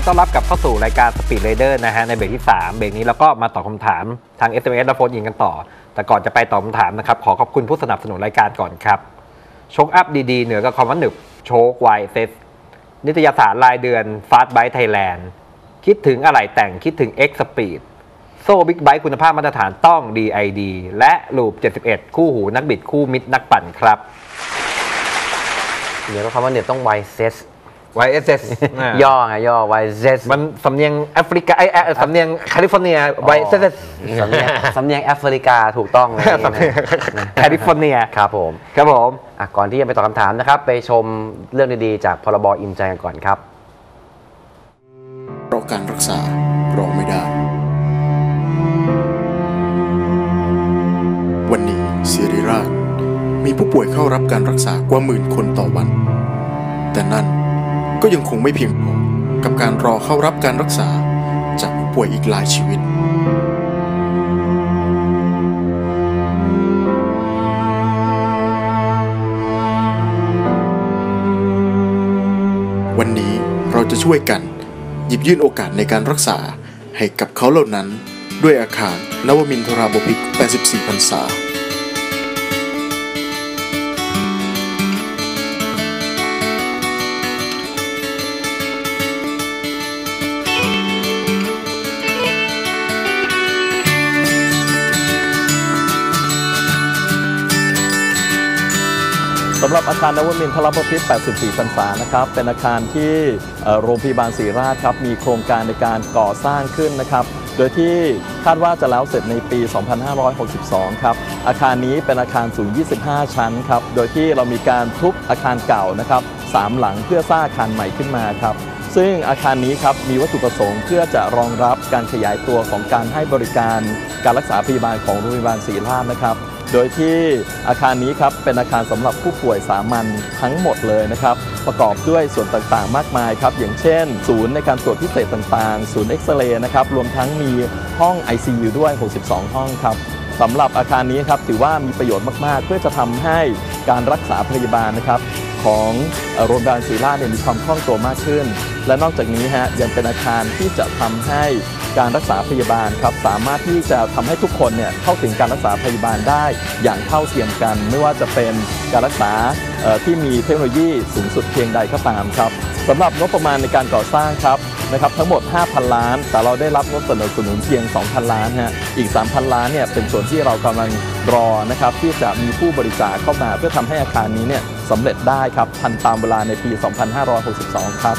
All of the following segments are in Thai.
ต้อนรับกลับเข้าสู่รายการ Speed Rider นะฮะในเบรกที่ 3 เบรกนี้เราก็มาตอบคำถามทาง SMS และโฟนอินกันต่อ แต่ก่อนจะไปตอบคำถามนะครับ ขอขอบคุณผู้สนับสนุนรายการก่อนครับ โช้คอัพดีๆ เหนือกับคอมวันหนึบโชคไวเซสนิตยสารรายเดือนฟาส t ์ไบ e ์ไทยแลนด์คิดถึงอะไหล่แต่งคิดถึง X Speed โซ่บิ๊กไบค์คุณภาพมาตรฐานต้อง DID และลูป 71 คู่หูนักบิดคู่มิตรนักปั่นครับ เดี๋ยวก็คำว่าเนี่ยต้องไวเซส YSS าย่อไงย่อไวเซสมันสำเนียงแอฟริกาไอยเอ่อสำเนียงแคลิฟอร์เนีย YSS สำเนียงสำเนียงแอฟริกาถูกต้องเลยสำเนียงนะแคลิฟอร์เนียครับผมครับผมอะก่อนที่จะไปตอบคำถามนะครับ ไปชมเรื่องดีๆ จากพรบอิ่มใจกันก่อนครับเพราะการรักษารอไม่ได้ วันนี้ศิริราชมีผู้ป่วยเข้ารับการรักษากว่าหมื่นคนต่อวัน แต่นั่น ก็ยังคงไม่เพียงพอกับการรอเข้ารับการรักษาจากผู้ป่วยอีกหลายชีวิต วันนี้เราจะช่วยกัน หยิบยื่นโอกาสในการรักษาให้กับเขาเหล่านั้น ด้วยอาคารนวมินทราบพิก 84พรรษาำหรับอาคารนวมินทรบพิษ84พรรษานะครับ เป็นอาคารที่โรงพยาบาลศรีราชครับ มีโครงการในการก่อสร้างขึ้นนะครับ โดยที่คาดว่าจะแล้วเสร็จในปี 2562 ครับ อาคารนี้เป็นอาคารสูง 25 ชั้นครับ โดยที่เรามีการทุบอาคารเก่านะครับสามหลังเพื่อสร้างอาคารใหม่ขึ้นมาครับ ซึ่งอาคารนี้ครับมีวัตถุประสงค์เพื่อจะรองรับการขยายตัวของการให้บริการการรักษาพยาบาลของโรงพยาบาลศรีราชนะครับ โดยที่อาคารนี้ครับเป็นอาคารสำหรับผู้ป่วยสามัญทั้งหมดเลยนะครับ ประกอบด้วยส่วนต่างๆ มากมายครับ อย่างเช่น ศูนย์ในการตรวจพิเศษต่างๆ ศูนย์เอ็กซเรย์นะครับ รวมทั้งมีห้อง ICU ด้วย 62 ห้องครับสำหรับอาคารนี้ครับถือว่ามีประโยชน์มากๆ เพื่อจะทำให้การรักษาพยาบาลนะครับของโรงพยาบาลศรีราชเนี่ยมีความคล่องตัวมากขึ้น และนอกจากนี้ฮะยังเป็นอาคารที่จะทำให้ การรักษาพยาบาลครับสามารถที่จะทำให้ทุกคนเนี่ยเข้าถึงการรักษาพยาบาลได้อย่างเท่าเทียมกัน ไม่ว่าจะเป็นการรักษาที่มีเทคโนโลยีสูงสุดเพียงใดก็ตามครับสำหรับงบประมาณในการก่อสร้างครับนะครับทั้งหมด 5,000 ล้าน แต่เราได้รับงบสนับสนุนเพียง 2,000 ล้านฮะอีก 3,000 ล้านเนี่ยเป็นส่วนที่เรากำลังรอนะครับที่จะมีผู้บริจาคเข้ามาเพื่อทำให้อาคารนี้เนี่ยสำเร็จได้ครับทันตามเวลาในปี 2562 ครับ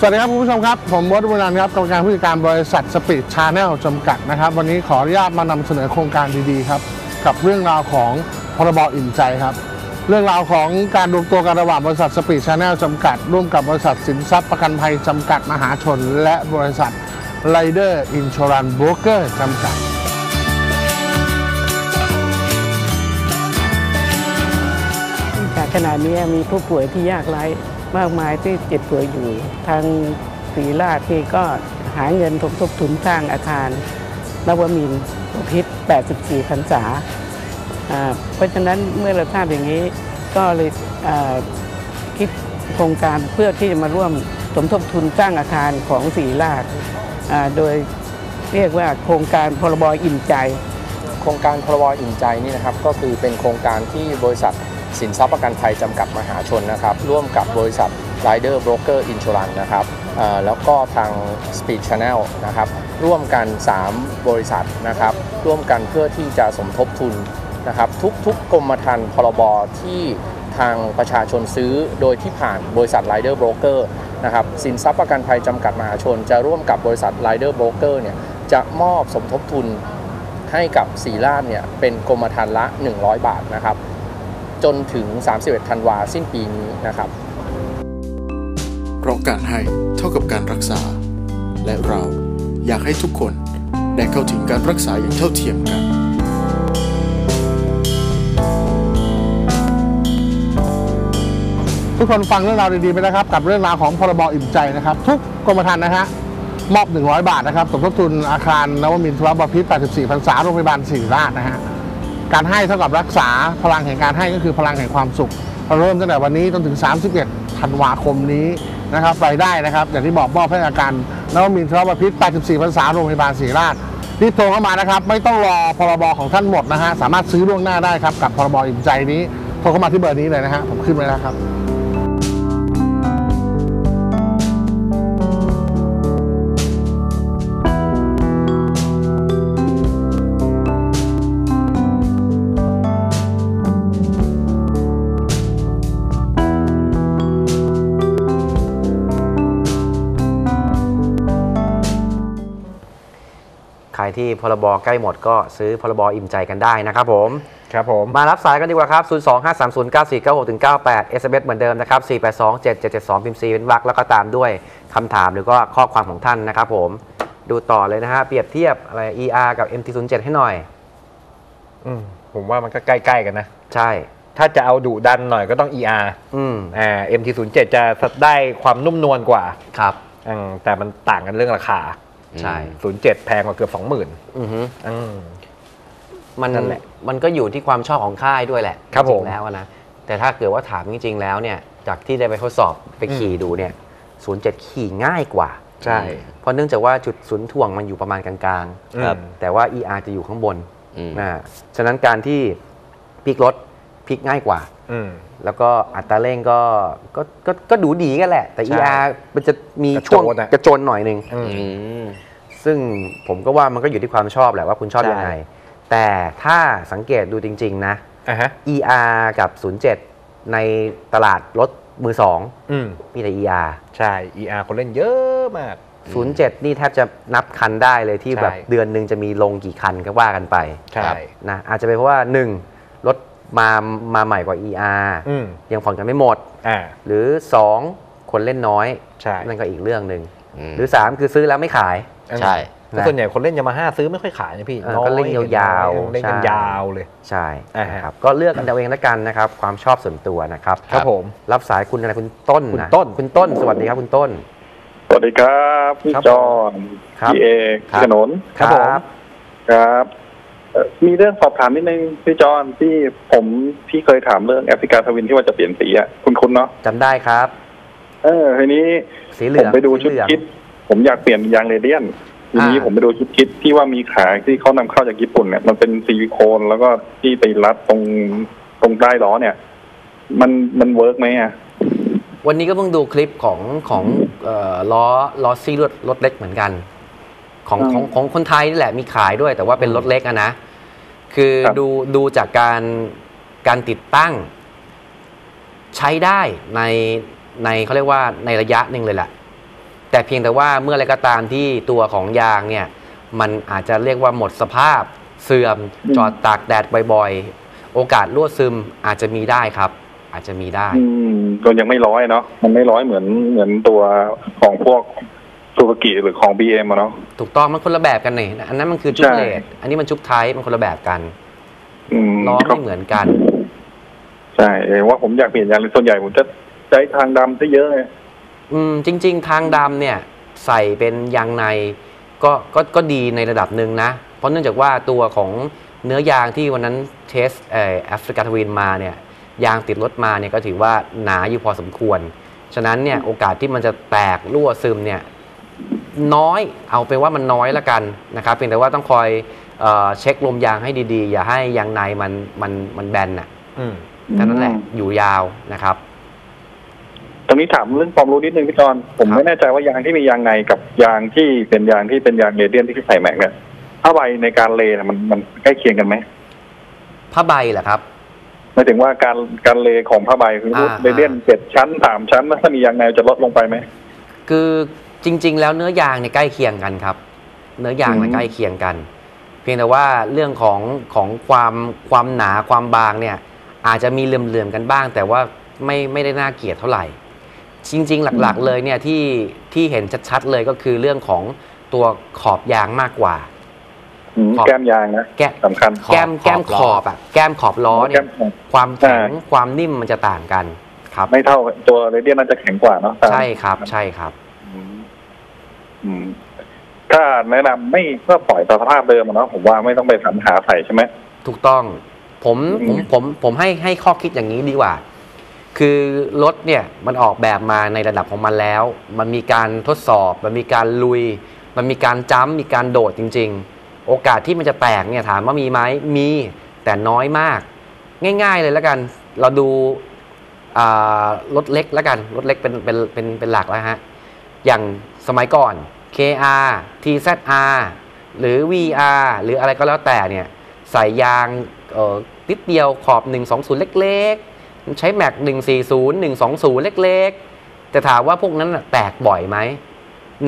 สวัสดีครับคุณผู้ชมครับ ผมวรบุญนันครับกรรมการผู้จัดการบริษัท Speed Channel จำกัดนะครับ วันนี้ขออนุญาตมานำเสนอโครงการดีๆครับ กับเรื่องราวของพรบอิ่มใจครับ เรื่องราวของการรวมตัวกันระหว่างบริษัท Speed Channel จำกัด ร่วมกับบริษัทสินทรัพย์ประกันภัยจำกัดมหาชน และบริษัทไรเดอร์อินช r รันโบรกเกอร์จำกัด ขณะนี้มีผู้ป่วยที่ยากไร้มากมายที่เจ็บป่วยอยู่ ทางศรีราชที่ก็หาเงินสมทบทุนสร้างอาคารนวมินทร์พิษ84พรรษา เพราะฉะนั้นเมื่อเราทราบอย่างนี้ก็เลยคิดโครงการเพื่อที่จะมาร่วมสมทบทุนสร้างอาคารของศรีราชโดยเรียกว่าโครงการพรบอิ่มใจ โครงการพรบอิ่มใจนี่นะครับก็คือเป็นโครงการที่บริษัท สินทรัพย์ประกันภัยจำกัดมหาชนนะครับร่วมกับบริษัท Rider Broker Insurance นะครับแล้วก็ทาง Speed Channel นะครับร่วมกัน 3 บริษัทนะครับร่วมกันเพื่อที่จะสมทบทุนนะครับทุกๆกรมธรรม์พรบที่ทางประชาชนซื้อโดยที่ผ่านบริษัท Rider Broker นะครับสินทรัพย์ประกันภัยจำกัดมหาชน จะร่วมกับบริษัท Rider Broker เนี่ยจะมอบสมทบทุนให้กับสีราชเนี่ยเป็นกรมธรรม์ละ 100 บาทนะครับ จนถึง 31 ธันวาสิ้นปีนี้นะครับเพราะการให้เท่ากับการรักษา และเราอยากให้ทุกคนได้เข้าถึงการรักษาอย่างเท่าเทียมกันทุกคนฟังเรื่องราวดีๆไปนะครับ กับเรื่องราวของพรบอิ่มใจนะครับ ทุกกรมธรรม์นะฮะมอบ 100 บาทนะครับสมทบทุนอาคารนวมินทรบพิตร84พรรษาโรงพยาบาลศิริราชนะฮะ การให้เท่ากับรักษาพลังแห่งการให้ก็คือพลังแห่งความสุขเริ่มตั้งแต่วันนี้จนถึง 31 ธันวาคมนี้นะครับรายได้นะครับ อย่างที่บอกมอบให้อาการนวมินทรบพิตร84พรรษาโรงพยาบาลศรีราชรีบโทรเข้ามานะครับ ไม่ต้องรอพรบของท่านหมดนะฮะสามารถซื้อล่วงหน้าได้ครับกับพรบอิ่มใจนี้โทรเข้ามาที่เบอร์นี้เลยนะฮะผมขึ้นไว้แล้วครับ ใครที่พรบใกล้หมดก็ซื้อพรบอิ่มใจกันได้นะครับผมครับผมมารับสายกันดีกว่าครับ 0 2 5 3 0 9 4 9 6 98 SMS เหมือนเดิมนะครับ 4 8 2 7 7 7 2พิมพ์ C เป็นวรรคแล้วก็ตามด้วยคำถามหรือก็ข้อความของท่านนะครับผมดูต่อเลยนะฮะ เปรียบเทียบอะไร ER กับ MT07 ให้หน่อย อืมผมว่ามันก็ใกล้ ๆ กันนะ ใช่ ถ้าจะเอาดุดันหน่อยก็ต้อง ER อืมอ่า MT07 จะได้ความนุ่มนวลกว่า ครับอืมแต่มันต่างกันเรื่องราคา ใช่07แพงกว่าเกือบ20,000อือฮึอืม มันนั่นแหละมันก็อยู่ที่ความชอบของค่ายด้วยแหละครับจผริม งๆแล้วอะนะ แต่ถ้าเกิดว่าถามจริง ๆ แล้วเนี่ย จากที่ได้ไปทดสอบไปขี่ดูเนี่ย07ขี่ง่ายกว่า ใช่ เพราะเนื่องจากว่าจุดศูนย์ถ่วงมันอยู่ประมาณกลางครับๆแต่ว่า ER จะอยู่ข้างบนอืม นะฉะนั้นการที่พลิกรถพลิกง่ายกว่า อืม แล้วก็อัตราเร่งก็ก็ก็ก็ดูดีกันแหละ แต่ ใช่ ER มันจะมีกระโจนช่วงอะ กระโจนหน่อยหนึ่งอืม อืม ซึ่งผมก็ว่ามันก็อยู่ที่ความชอบแหละว่าคุณชอบใช่ยังไง แต่ถ้าสังเกตดูจริง ๆ นะอะฮะ ER กับ 07 ในตลาดรถมือสองอืมมีแต่ ER ใช่ ER คนเล่นเยอะมาก 07 นี่แทบจะนับคันได้เลยที่ใช่แบบเดือนหนึ่งจะมีลงกี่คันก็ว่ากันไปใช่นะอาจจะเป็นเพราะว่า 1 รถมามาใหม่กว่า ER อืมยังผ่อนกันไม่หมดอ่าหรือ 2 คนเล่นน้อยใช่นั่นก็อีกเรื่องหนึ่งอืมหรือ 3 คือซื้อแล้วไม่ขาย ใช่แต่ส่วนใหญ่คนเล่นยามาฮ่าซื้อไม่ค่อยขายนะพี่เออก็เล่นอยาวๆเล่นกันใช่ยาวเลย ใช่อ่าฮะนะครับก็เลือกกันเอาเองแล้วกันนะครับ ความชอบส่วนตัวนะครับครับผมรับสายคุณอะไรคุณต้นคุณนะต้นคุณต้น สวัสดีครับคุณต้น สวัสดีครับพี่ครับจอห์นครับพี่เอกครับพี่ขนนครับผมครับเอ่อมีเรื่องสอบถามนิดนึงพี่จอห์นที่ผมพี่เคยถามเรื่องแอฟริกาทวินที่ว่าจะเปลี่ยนสีอะคุณคุณเนาะจำได้ครับ เออทีนี้สีเหลืผอมงไปดูสีชุดเหลืองคิด ผมอยากเปลี่ยนยางเรเดียนทีนี้อ่าผมไปดูชุดคิดที่ว่ามีขายที่เขานำเข้าจากญี่ปุ่นเนี่ยมันเป็นซิลิโคนแล้วก็ที่ไปรัดตรงตรงใต้ล้อเนี่ย มันมันเวิร์กไหมอะวันนี้ก็เพิ่งดูคลิปของของเอ่อล้อล้อซี่รถรถเล็กเหมือนกัน ของอืมของของคนไทยนี่แหละมีขายด้วย แต่ว่าเป็นรถเล็กอะนะคือครับดูดูจากการการติดตั้ง ใช้ได้ในในเขาเรียกว่าในระยะหนึ่งเลยแหละ แต่เพียงแต่ว่าเมื่ออะไรก็ตามที่ตัวของยางเนี่ยมันอาจจะเรียกว่าหมดสภาพเสื่อมอืมจอดตากแดดบ่อยๆ โอกาสรั่วซึมอาจจะมีได้ครับ อาจจะมีได้อืมก็ยังไม่ร้อยเนาะมันไม่ร้อยเหมือนเหมือนตัวของพวกซูซูกิหรือของบีเอ็มอะเนาะถูกต้องมันคนละแบบกันนี่อันนั้นมันคือจุ๊บใช่เลดอันนี้มันจุ๊บไทป์มันคนละแบบกันอืมล้อก็ไม่เหมือนกัน ใช่เออว่าผมอยากเปลี่ยนยางส่วนใหญ่ผมจะใช้ทางดำซะเยอะเลย อืมจริง ๆ ทางดำเนี่ยใส่เป็นยางในก็ก็ก็ดีในระดับหนึ่งนะ เพราะเนื่องจากว่าตัวของเนื้อยางที่วันนั้น test เอ่อ Africa Twin มาเนี่ยยางติดรถมาเนี่ยก็ถือว่าหนาอยู่พอสมควร ฉะนั้นเนี่ยโอกาสที่มันจะแตกรั่วซึมเนี่ยน้อยเอาเป็นว่ามันน้อยละกันนะครับเพียงแต่ว่าต้องคอยเออเช็คลมยางให้ดีๆ อย่าให้ยางในมันมันมันแบนน่ะอืมแค่นั้นแหละอยู่ยาวนะครับ ตรงนี้ถามเรื่องความรู้นิดนึงพี่จอห์นผมครับไม่แน่ใจว่ายางที่มียางในกับยางที่เป็นยางที่เป็นยาง radial ที่ใส่แม็กเนี่ยผ้าใบในการเลน่ะมันมันใกล้เคียงกันไหมผ้าใบเหรอครับหมายถึงว่าการการเลของผ้าใบคืออ่าเรเดียนเจ็ดชั้นสามชั้นแล้วถ้ามียางในจะลดลงไปไหมคือจริง ๆ แล้วเนื้อยางเนี่ยใกล้เคียงกันครับ เนื้อยางเนี่ยอืมใกล้เคียงกัน เพียงแต่ว่าเรื่องของของความความหนาความบางเนี่ย อาจจะมีเหลื่อมๆกันบ้าง แต่ว่าไม่ไม่ได้น่าเกลียดเท่าไหร่ จริง ๆ หลักๆ เลยเนี่ยที่ที่เห็นชัดๆเลยก็คือเรื่องของตัวขอบยางมากกว่าอืมขอบแก้มยางนะแก้สำคัญแก้มขอบแก้มขอบขอบอะแก้มขอบล้อเนี่แก้ยมขอบความแข็งใช่ความนิ่มมันจะต่างกัน ครับ ไม่เท่าตัวเรเดียนน่าจะแข็งกว่าเนาะตามใช่ครับ ใช่ครับอืมอืมถ้าแนะนำไม่เพื่อปล่อยตามสภาพเดิมอะเนาะผมว่าไม่ต้องไปสรรหาใส่ใช่ไหมถูกต้อง ผมผมผมผมให้ให้ข้อคิดอย่างนี้ดีกว่า คือรถเนี่ยมันออกแบบมาในระดับของมันแล้ว มันมีการทดสอบ มันมีการลุย มันมีการจ้ำมีการโดดจริง ๆ โอกาสที่มันจะแตกเนี่ยถามว่ามีไหมมีแต่น้อยมาก ง่าย ๆเลยแล้วกัน เราดูรถเล็กแล้วกันรถเล็กเป็นเป็นเป็นเป็นหลักแล้วฮะอย่างสมัยก่อน KR TZR หรือ VR หรืออะไรก็แล้วแต่เนี่ยใส่ยางเอ่อนิดเดียวขอบ 120 เล็กๆ ใช้แม็ก140 120 เล็กๆ แต่ถามว่าพวกนั้นน่ะแตกบ่อยไหม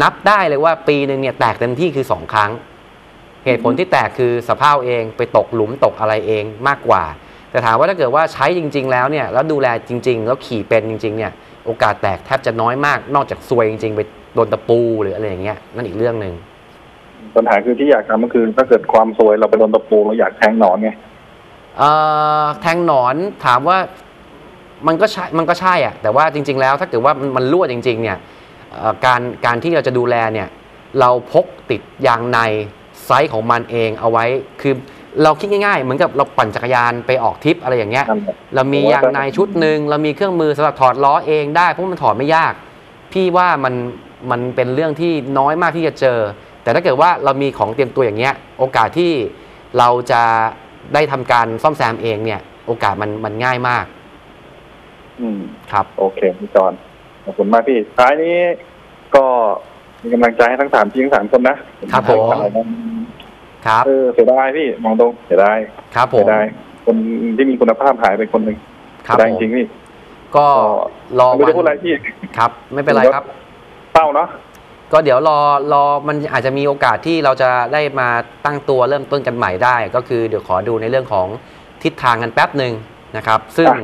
นับได้เลยว่าปีหนึ่งเนี่ยแตกเต็มที่คือ 2 ครั้ง เหตุผลที่แตกคือสภาพเองไปตกหลุมตกอะไรเองมากกว่า แต่ถามว่าถ้าเกิดว่าใช้จริง ๆ แล้วเนี่ยแล้วดูแลจริง ๆ แล้วขี่เป็นจริง ๆ เนี่ยโอกาสแตกแทบจะน้อยมาก นอกจากซวยจริง ๆ ไปโดนตะปูหรืออะไรอย่างเงี้ยนั่นอีกเรื่องหนึ่งปัญหาคือที่อยากทำก็คือถ้าเกิดความซวยเราไปโดนตะปูเราอยากแทงหนอนไงเอ่อแทงหนอนถามว่า มันก็ใช่มันก็ใช่อะแต่ว่าจริง ๆ แล้วถ้าเกิดว่ามันมันรั่วจริงๆเนี่ยเอ่อการการที่เราจะดูแลเนี่ยเราพกติดยางในไซส์ของมันเองเอาไว้คือเราคิดง่ายๆ เหมือนกับเราปั่นจักรยานไปออกทริปอะไรอย่างเงี้ยนั่นแหละเรามียางในชุดหนึ่งเรามีเครื่องมือสำหรับถอดล้อเองได้เพราะมันถอดไม่ยาก พี่ว่ามันมันเป็นเรื่องที่น้อยมากที่จะเจอ แต่ถ้าเกิดว่าเรามีของเตรียมตัวอย่างเงี้ย โอกาสที่เราจะได้ทำการซ่อมแซมเองเนี่ย โอกาสมันมันง่ายมาก อืมครับ โอเคพี่จอนขอบคุณมากพี่ท้ายนี้ก็มีกำลังใจให้ทั้งสามทีมทั้งสามคนนะครับผมครับเออเสียดายพี่มองตรงเสียดายครับผเสีมยดายคนที่มีคุณภาพหายไปคนหนึ่งครับเสียดายผมจริงๆพี่ก็รอไม่วัได้พูดอะไรพี่ครับ ไม่เป็นไรครับเศร้าเนาะก็เดี๋ยวรอรอมันอาจจะมีโอกาสที่เราจะได้มาตั้งตัวเริ่มต้นกันใหม่ได้ ก็คือเดี๋ยวขอดูในเรื่องของทิศทางกันแป๊บหนึ่งนะครับ ซึ่งอะ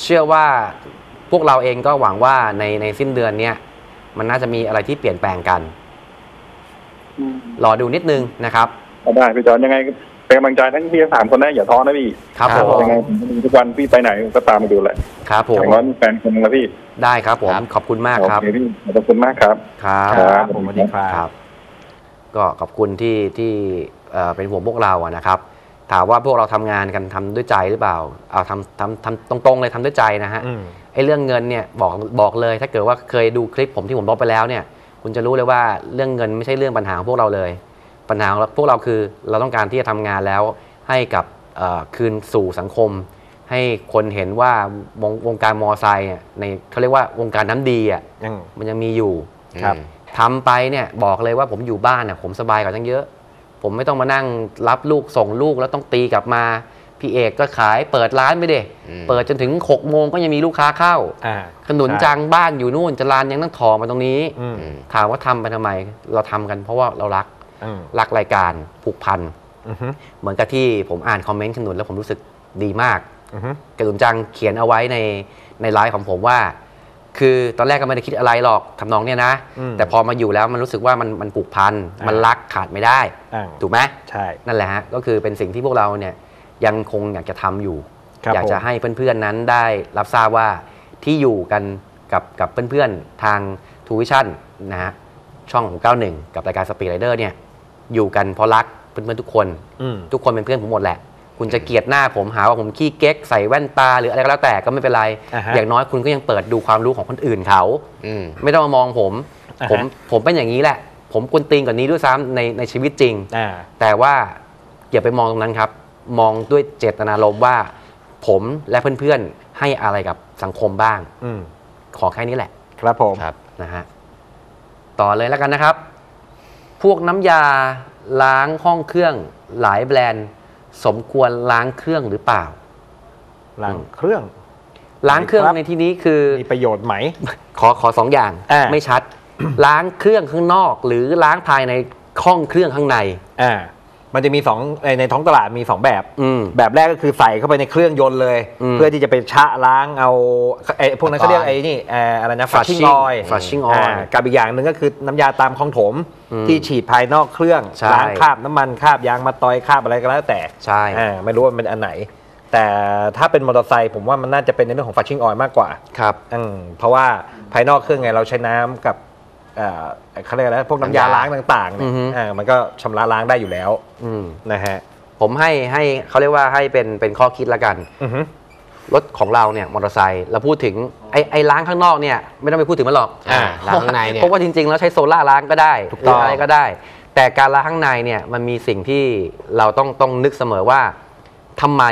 เชื่อว่าพวกเราเองก็หวังว่าในในสิ้นเดือนเนี้ยมันน่าจะมีอะไรที่เปลี่ยนแปลงกันรอดูนิดนึงนะครับเอาได้พี่จอนยังไงเป็นกำลังใจทั้งพี่ทั้งสามคนนะอย่าท้อนะพี่ครับครับผมยังไงผมทุกวันพี่ไปไหนผมก็ตามไปดูแหละครับผอมย่างน้อยมีแฟนคนหนึงแล้วพี่ได้ครับผมครับขอบคุณมากโอครับเคพี่ขอบคุณมากครับครับครับผมสวัสดีครัครับบก็ขอบคุณที่ที่เอ่อเป็นห่วงพวกเราอะนะครับ ถามว่าพวกเราทำงานกันทำด้วยใจหรือเปล่า เอาทำทำทำตรงๆเลยทำด้วยใจนะฮะอืมไอ้เรื่องเงินเนี่ยบอกบอกเลย ถ้าเกิดว่าเคยดูคลิปผมที่ผมบอกไปแล้วเนี่ย คุณจะรู้เลยว่าเรื่องเงินไม่ใช่เรื่องปัญหาของพวกเราเลย ปัญหาของพวกเราคือเราต้องการที่จะทำงานแล้วให้กับเอ่อคืนสู่สังคม ให้คนเห็นว่าวงวงการมอไซค์เนี่ยในเขาเรียกว่าวงการน้ำดีอะอืมมันยังมีอยู่ครับทำไปเนี่ยบอกเลยว่าผมอยู่บ้านเนี่ยผมสบายกว่าตั้งเยอะ ผมไม่ต้องมานั่งรับลูกส่งลูกแล้วต้องตีกลับมาพี่เอกก็ขายเปิดร้านไปเดเปิดจนถึง6กโมงก็ยังมีลูกค้าเข้าอ่าขนุนจังบ้านอยู่นู่นจรานยังต้องถอมาตรงนี้อืมถามว่าทำไปทำไม เราทำกันเพราะว่าเรารักอืมรักรายการผูกพันอือฮึเหมือนกับที่ผมอ่านคอมเมนต์ขนุนแล้วผมรู้สึกดีมากอือฮึกระดุนจังเขียนเอาไว้ในในไลฟ์ของผมว่า คือตอนแรกก็ไม่ได้คิดอะไรหรอกทำนองเนี้ยนะอืมแต่พอมาอยู่แล้วมันรู้สึกว่ามันมันผูกพันอ่ามัมันรักขาดไม่ได้อ่าถูกไหมใช่นั่นแหละฮะก็คือเป็นสิ่งที่พวกเราเนี่ยยังคงอยากจะทำอยู่ครับอยากจะผมให้เพื่อนๆนั้นได้รับทราบว่าที่อยู่กันกับกับเพื่อนๆทาง TrueVisions นะฮะช่องของ91 กับรายการ Speed Rider เนี่ยอยู่กันเพราะรักเพื่อนๆทุกคนอืมทุกคนเป็นเพื่อนผมหมดแหละ คุณจะเกลียดหน้าผมหาว่าผมขี้เก๊กใส่แว่นตาหรืออะไรก็แล้วแต่ก็ไม่เป็นไร อ่าฮะอย่างน้อยคุณก็ยังเปิดดูความรู้ของคนอื่นเขา อืม ไม่ต้องมามองผม อ่าฮะ ผมผมเป็นอย่างนี้แหละ ผมกวนตีนกว่านี้ด้วยซ้ำในในชีวิตจริง อ่า แต่ว่าอย่าไปมองตรงนั้นครับ มองด้วยเจตนารมณ์ว่า ผมและเพื่อนๆให้อะไรกับสังคมบ้าง อืม ขอแค่นี้แหละ ครับผมนะฮะต่อเลยแล้วกันนะครับ พวกน้ำยาล้างห้องเครื่องหลายแบรนด์ สมควรล้างเครื่องหรือเปล่า ล้างเครื่อง ล้างเครื่องครับในที่นี้คือ มีประโยชน์ไหม ขอขอสองอย่างอ่าไม่ชัด ล้างเครื่องข้างนอก หรือล้างภายในห้องเครื่องข้างในอ่า มันจะมีสองในในท้องตลาดมีสองแบบ อืม แบบแรกก็คือใส่เข้าไปในเครื่องยนต์เลย อืมเพื่อที่จะไปชะล้างเอาไอ้พวกนั้นเขาเรียกไอ้นี่เอ่ออะไรนะ Flushing flushing oil Flushing oil ากับอีกอย่างหนึ่งก็คือน้ำยาตามคลองถมอืมที่ฉีดภายนอกเครื่องใช่ล้างคราบน้ำมันคราบยางมาตอยคราบอะไรก็แล้วแต่ใช่ อ่าไม่รู้ว่ามันเป็นอันไหน แต่ถ้าเป็นมอเตอร์ไซค์ผมว่ามันน่าจะเป็นในเรื่องของ flushing oil มากกว่า ครับ อืมเพราะว่าภายนอกเครื่องไงเราใช้น้ำกับ เอ่อเขาเรียกอะไรพวกน้ำยาน้ำยาล้างต่างๆเนี่อืยอฮึอ่ามันก็ชำระล้างได้อยู่แล้วอืมนะฮะผมให้ให้เขาเรียกว่าให้เป็นเป็นข้อคิดละกันอือฮึรถของเราเนี่ยมอเตอร์ไซค์เราพูดถึงไอ้ไอ้ล้างข้างนอกเนี่ยไม่ต้องไปพูดถึงมันหรอกอ่าล้างข้างในเนี่ยเพราะว่าจริงๆแล้วใช้โซล่าล้างก็ได้ถูกต้องหรือะไรก็ได้ แต่การล้างข้างในเนี่ยมันมีสิ่งที่เราต้องต้องนึกเสมอว่าทำไม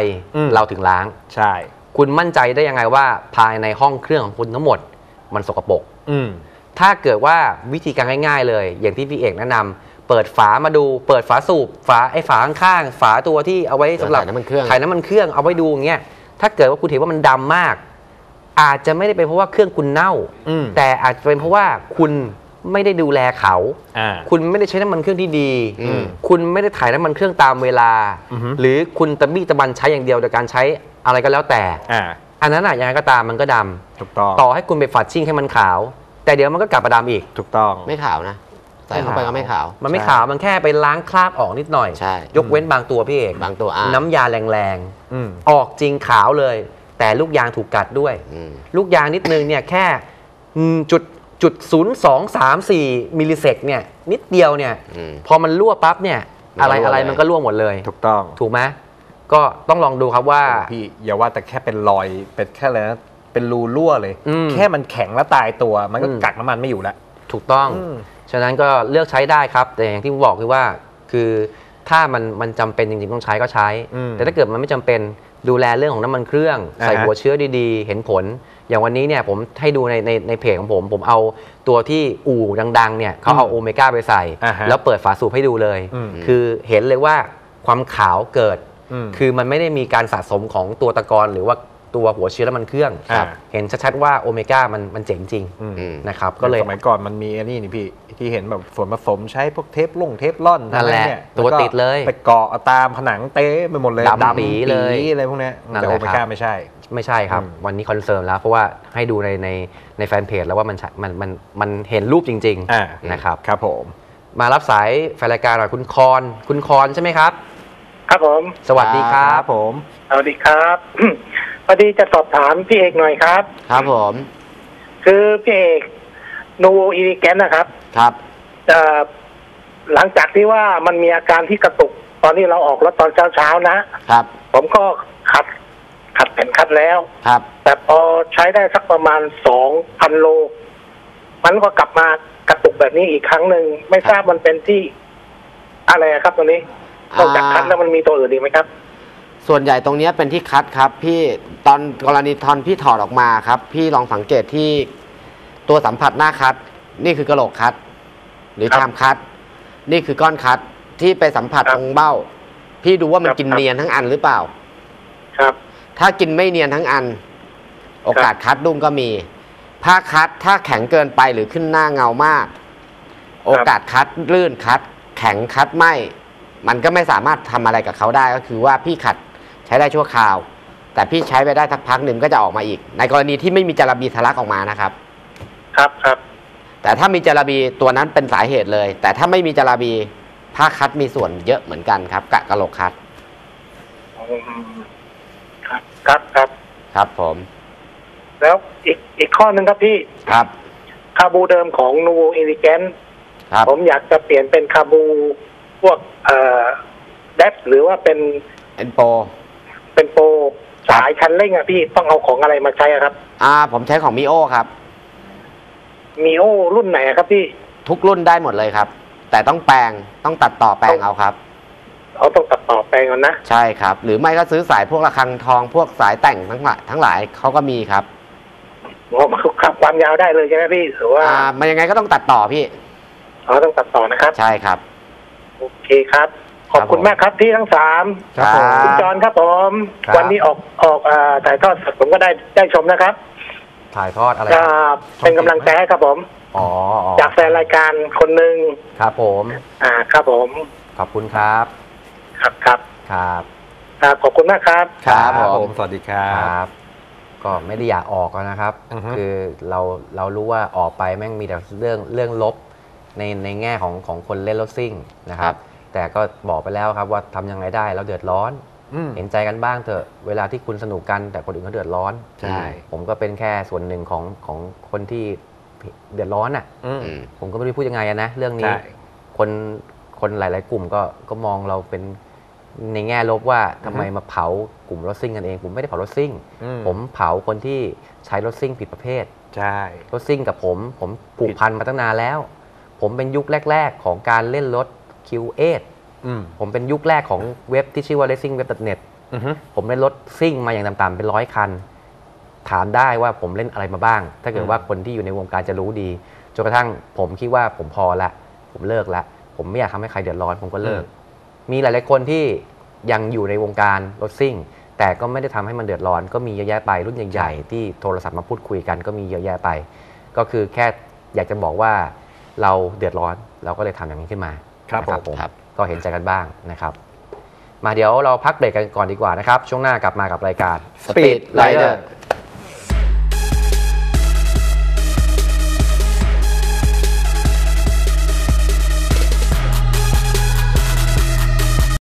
เราถึงล้างใช่ คุณมั่นใจได้ยังไงว่าภายในห้องเครื่องของคุณทั้งหมด มันสกปรกอืม ถ้าเกิดว่าวิธีการง่ายๆเลย อย่างที่พี่เอกแนะนำเปิดฝามาดูเปิดฝาสูบฝาไอ้ฝาข้างๆฝาตัวที่เอาไว้สำหรับถ่ายน้ำมันเครื่องถ่ายน้ำมันเครื่องเอาไว้ดูอย่างเงี้ยถ้าเกิดว่าคุณเห็นว่ามันดำมาก อาจจะไม่ได้เป็นเพราะว่าเครื่องคุณเน่าอืมแต่อาจจะเป็นเพราะว่าคุณไม่ได้ดูแลเขาอ่าคุณไม่ได้ใช้น้ำมันเครื่องที่ดีอืมคุณไม่ได้ถ่ายน้ำมันเครื่องตามเวลาอือฮึหรือคุณตะบี้ตะบันใช้อย่างเดียวโดยการใช้อะไรก็แล้วแต่อ่าอันนั้นอะยังไงก็ตามมันก็ดำถูกต้องต่อให้คุณไปฝัดชิ่งให้มันขาว แต่เดี๋ยวมันก็กลับมาดำอีก ถูกต้อง ไม่ขาวนะ ใส่เข้าไปก็ไม่ขาว มันไม่ใช่ขาวมันแค่ไปล้างคราบออกนิดหน่อย ใช่ ยกเว้นบางตัวพี่เอกบางตัวอะน้ำยาแรงอืมๆ ออกจริงขาวเลย แต่ลูกยางถูกกัดด้วย อืม ลูกยางนิดนึงเนี่ยแค่อืมจุดจุดศูนย์สองสามสี่ millisec เนี่ยนิดเดียวเนี่ย อืมพอมันรั่วปั๊บเนี่ย มันก็อะไรรั่วอะไรเลย มันก็รั่วหมดเลย ถูกต้อง ถูกไหมก็ต้องลองดูครับว่า พี่อย่าว่าแต่แค่เป็นรอยเป็นแค่อะไรนะ เป็นรูรั่วเลย อืม แค่มันแข็งแล้วตายตัว มันก็อืมกักน้ำมันไม่อยู่แล้ว ถูกต้อง อืม ฉะนั้นก็เลือกใช้ได้ครับ แต่อย่างที่ผมบอกคือว่า คือถ้ามันมันจำเป็นจริงๆต้องใช้ก็ใช้ อืมแต่ถ้าเกิดมันไม่จำเป็นดูแลเรื่องของน้ำมันเครื่อง อ่าฮะ ใส่หัวเชื้อดีๆ เห็นผล อย่างวันนี้เนี่ยผมให้ดูในในในเพจของผม ผมเอาตัวที่อู่ดังๆเนี่ยเขาเอาโอเมก้าไปใส่ อ่าฮะแล้วเปิดฝาสูบให้ดูเลย อืม คือเห็นเลยว่าความขาวเกิด อืม คือมันไม่ได้มีการสะสมของตัวตะกอนหรือว่า ตัวหัวเชื้อน้ำมันเครื่องอ่าเห็นชัดๆว่าโอเมก้ามันมันเจ๋งจริงอืมอืม นะครับก็เลยสมัยก่อนมันมีอันนี้นี่พี่ที่เห็นแบบส่วนผสมใช้พวกเทปลงเทปล่อนนั่นแหละอไรเยตัวแก็ติดเลยไปเกาะตามผนังเต้ไปหมดเลยดำปีเลยอะไรพวกเนี้ยนั่นแหแต่ละโอเมครัก้าบ ไม่ใช่ ไม่ใช่ครับ อืม วันนี้ confirm แล้ว เพราะว่าให้ดูในในในแฟนเพจแล้วว่ามันใช่มันมันมันเห็นรูปจริงอ่านะครับครับผม มารับสายแฟนรายการหน่อยคุณคอนคุณคอนใช่ไหมครับ ครับผม สวัสดีครับ ผม สวัสดีครับ พอดีจะสอบถามพี่เอกหน่อยครับ ครับผม คือพี่เอกนูอีริแกนนะครับ ครับเอ่อหลังจากที่ว่ามันมีอาการที่กระตุก ตอนนี้เราออกรถตอนเช้าๆนะ ครับ ผมก็ขัดขัดแผ่นคัดแล้ว ครับ แต่พอใช้ได้สักประมาณสองพันโล มันก็กลับมากระตุกแบบนี้อีกครั้งหนึ่ง ไม่ทราบมันเป็นที่ อะไรอะครับตัวนี้นอกจากคัดแล้วมันมีตัวอื่นอีกไหมครับ ส่วนใหญ่ตรงเนี้ยเป็นที่คัดครับพี่ตอนกรณีทอนพี่ถอดออกมาครับ พี่ลองสังเกตที่ตัวสัมผัสหน้าคัด นี่คือกระโหลกคัด หรือครับชามคัด นี่คือก้อนคัดที่ไปสัมผัสครับตรงเบ้า พี่ดูว่ามันครับกินครับเนียนทั้งอันหรือเปล่า ครับ ถ้ากินไม่เนียนทั้งอัน โอกาสคัดดุ้งก็มี ผ้าคัดถ้าแข็งเกินไปหรือขึ้นหน้าเงามาก โอกาสคัดลื่นคัด แข็งคัดไหมมันก็ไม่สามารถทำอะไรกับเขาได้ก็คือว่าพี่ขัดใช้ได้ชั่วคราว แต่พี่ใช้ไปได้สักพักหนึ่งก็จะออกมาอีก ในกรณีที่ไม่มีจาระบีทะลักออกมานะครับ ครับครับ แต่ถ้ามีจาระบีตัวนั้นเป็นสาเหตุเลย แต่ถ้าไม่มีจาระบีผ้าคัดมีส่วนเยอะเหมือนกันครับกะกะโหลกคัดอืมครับครับครับ ครับผม แล้วอีกอีกข้อหนึ่งครับพี่ครับ คาบูเดิมของนูโวอิลิแกนครับผมอยากจะเปลี่ยนเป็นคาบูพวกเอ่อเดฟหรือว่าเป็นเอ็นโป เป็นโปรสายคันเร่งอะพี่ต้องเอาของอะไรมาใช้อะครับ อ่า ผมใช้ของมิโอครับ มีโอรุ่นไหนอะครับพี่ทุกรุ่นได้หมดเลยครับ แต่ต้องแปลงต้องตัดต่อแปลงเอาครับเขาต้องตัดต่อแปลงก่อนนะใช่ครับ หรือไม่ก็ซื้อสายพวกระฆังทองพวกสายแต่งทั้งหลายทั้งหลายเขาก็มีครับผมขับความยาวได้เลยใช่ไหมพี่หรือว่าอ่ามันยังไงก็ต้องตัดต่อพี่เขาต้องตัดต่อนะครับ ใช่ครับ โอเคครับ ขอบคุณครับผมมากครับพี่ทั้งสามครับผมคุณจอนครับผม ครับ วันนี้ออกออกอ่าถ่ายทอดสดผมก็ได้ได้ชมนะครับถ่ายทอดอะไรอ่าเป็นกำลังใจให้ครับผม อ๋ออ๋อจากแฟนรายการคนหนึ่งครับผม อ่าครับผมขอบคุณครับ ครับครับครับ ครับขอบคุณมากครับ ครับผม สวัสดีครัคบ รับ ก็ไม่ได้อยากออกอะนะครับ อือฮึ คือเราเรารู้ว่าออกไปแม่งมีแต่เรื่องเรื่องลบในในแง่ของของคนเล่นรถซิ่งนะครับ แต่ก็บอกไปแล้วครับว่าทำยังไงได้เราเดือดร้อน อืม เห็นใจกันบ้างเถอะเวลาที่คุณสนุกกันแต่คนอื่นเขาเดือดร้อนใช่ ผมก็เป็นแค่ส่วนหนึ่งของของคนที่เดือดร้อนอะ อืม อืม ผมก็ไม่รู้พูดยังไงอะนะเรื่องนี้ ใช่ คนคนหลาย ๆ กลุ่มก็ก็มองเราเป็นในแง่ลบว่าทำไมมาเผากลุ่มรถซิ่งกันเอง ผมไม่ได้เผารถซิ่ง อืมผมเผาคนที่ใช้รถซิ่งผิดประเภท ใช่ รถซิ่งกับผม ผมผูกพันมาตั้งนานแล้ว ผมเป็นยุคแรก ๆ ของการเล่นรถ Q8 อืมผมเป็นยุคแรกของเว็บที่ชื่อว่า racingweb.net อือฮึผมเล่นรถซิ่งมาอย่างต่ำๆเป็นร้อยคัน ถามได้ว่าผมเล่นอะไรมาบ้าง ถ้าเกิดว่าคนที่อยู่ในวงการจะรู้ดีจนกระทั่งผมคิดว่าผมพอละผมเลิกละผมไม่อยากทำให้ใครเดือดร้อนผมก็เลิก มีหลายๆคนที่ยังอยู่ในวงการรถซิ่ง แต่ก็ไม่ได้ทำให้มันเดือดร้อน ก็มีเยอะแยะไปรุ่นใหญ่ๆที่โทรศัพท์มาพูดคุยกัน ก็มีเยอะแยะไป ก็คือแค่อยากจะบอกว่าเราเดือดร้อนเราก็เลยทำอย่างนี้ขึ้นมา ครับนะผมครับก็เห็นใจกันบ้างนะครับ มาเดี๋ยวเราพักเบรกกันก่อนดีกว่านะครับ ช่วงหน้ากลับมากับรายการ Speed Rider